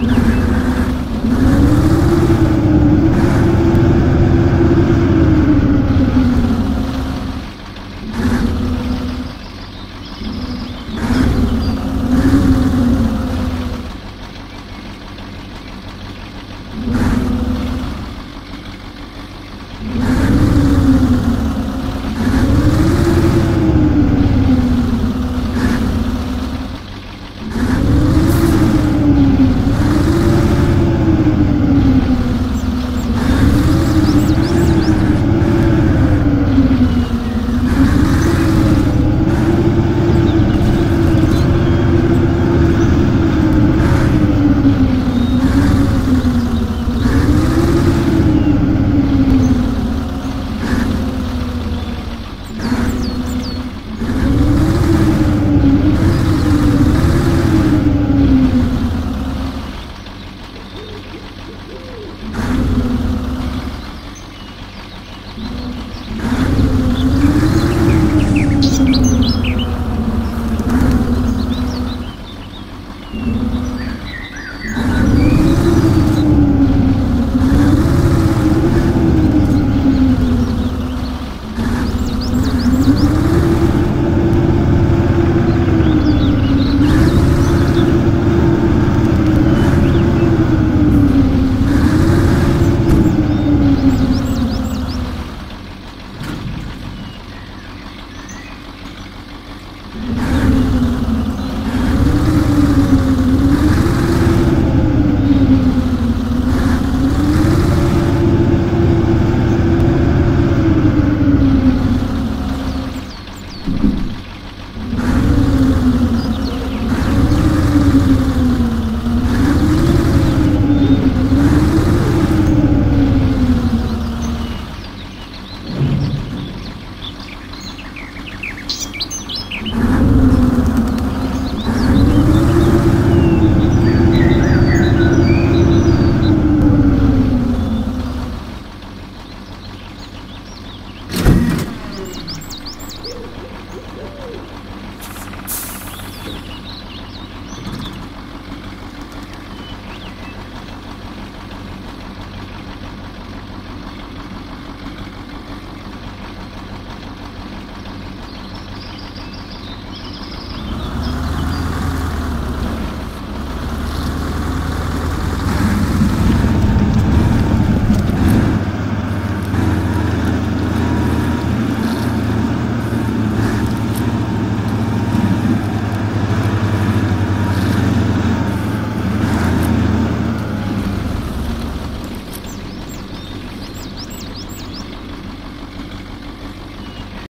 you.